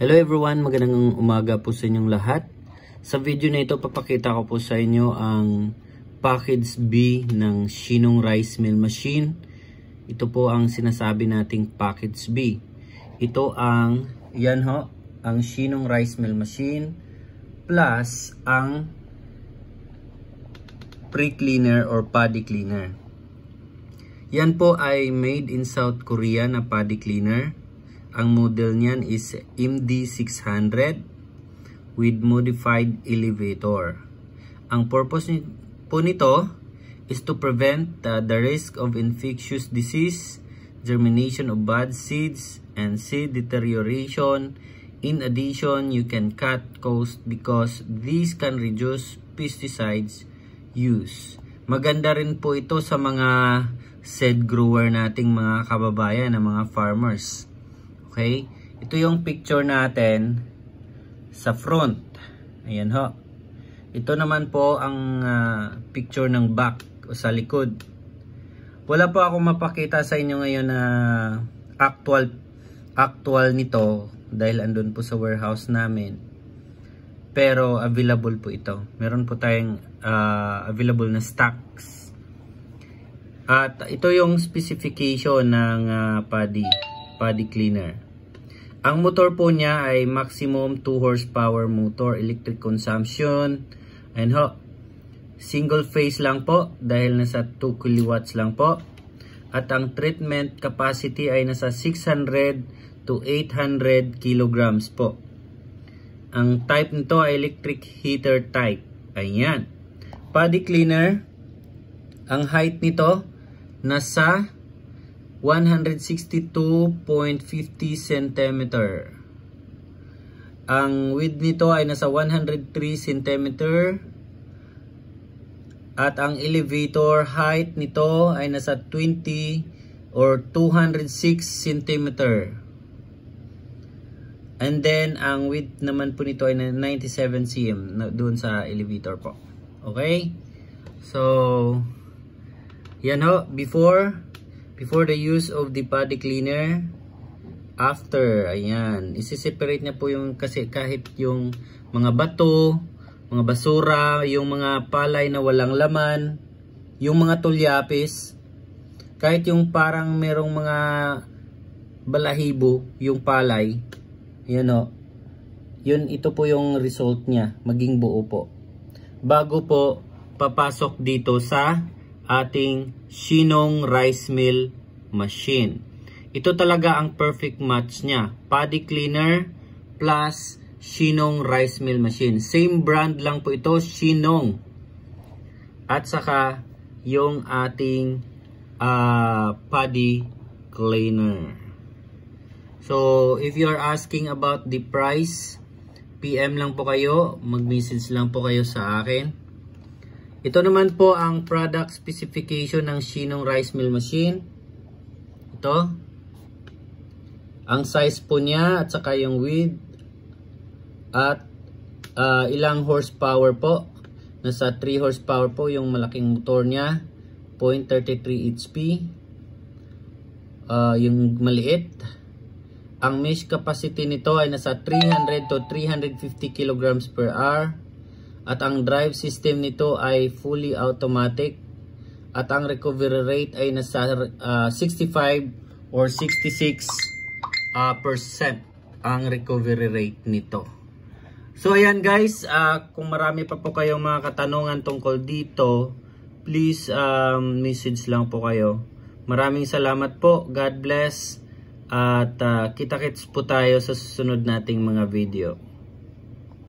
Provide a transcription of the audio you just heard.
Hello everyone, magandang umaga po sa inyong lahat. Sa video na ito, papakita ko po sa inyo ang package B ng Shinong Rice Mill Machine. Ito po ang sinasabi nating package B. Ito ang, yan ho, ang Shinong Rice Mill Machine plus ang pre-cleaner or paddy cleaner. Yan po ay made in South Korea na paddy cleaner. Ang model niyan is MD600 with modified elevator. Ang purpose ni po nito is to prevent uh, the risk of infectious disease, germination of bad seeds, and seed deterioration. In addition, you can cut cost because these can reduce pesticides use. Maganda rin po ito sa mga seed grower nating mga kababayan, na mga farmers. Okay? Ito yung picture natin sa front. Ayan ho. Ito naman po ang uh, picture ng back o sa likod. Wala po ako mapakita sa inyo ngayon na actual actual nito dahil andun po sa warehouse namin. Pero available po ito. Meron po tayong uh, available na stocks. At ito yung specification ng uh, paddy, paddy cleaner. Ang motor po niya ay maximum 2 horsepower motor, electric consumption, and ho, single phase lang po dahil nasa 2 kilowatts lang po. At ang treatment capacity ay nasa 600 to 800 kilograms po. Ang type nito ay electric heater type. Ayan. Paddy cleaner, ang height nito nasa 162.50 cm. Ang width nito ay nasa 103 cm. At ang elevator height nito ay nasa 20 or 206 cm. And then, ang width naman po nito ay 97 cm doon sa elevator po. Okay? So, yan ho. Before, before the use of the body cleaner after ayan. Isi-separate niya po yung kasi kahit yung mga bato mga basura yung mga palay na walang laman yung mga tulyapis kahit yung parang merong mga balahibo yung palay yan o yun ito po yung result niya maging buo po. Bago po papasok dito sa ating Shinong Rice Mill Machine. Ito talaga ang perfect match niya. Paddy Cleaner plus Shinong Rice Mill Machine. Same brand lang po ito, Shinong. At saka yung ating uh, Paddy Cleaner. So, if you are asking about the price, PM lang po kayo, mag-message lang po kayo sa akin. Ito naman po ang product specification ng Shinong Rice Mill Machine. Ito. Ang size po niya at saka yung width at uh, ilang horsepower po. Nasa 3 horsepower po yung malaking motor niya. 0.33 HP. Uh, yung maliit. Ang mesh capacity nito ay nasa 300 to 350 kilograms per hour. At ang drive system nito ay fully automatic. At ang recovery rate ay nasa uh, 65 or 66 uh, percent ang recovery rate nito. So ayan guys, uh, kung marami pa po kayong mga katanungan tungkol dito, please um, message lang po kayo. Maraming salamat po. God bless. At uh, kita-kits po tayo sa susunod nating mga video.